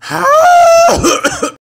How?